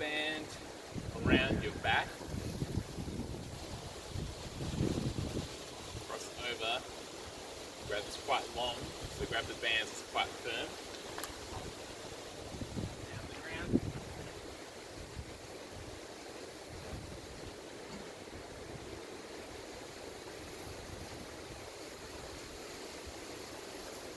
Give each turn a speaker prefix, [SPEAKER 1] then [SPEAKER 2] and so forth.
[SPEAKER 1] band around your back. Cross over. Grab this quite long, so grab the bands, it's quite firm.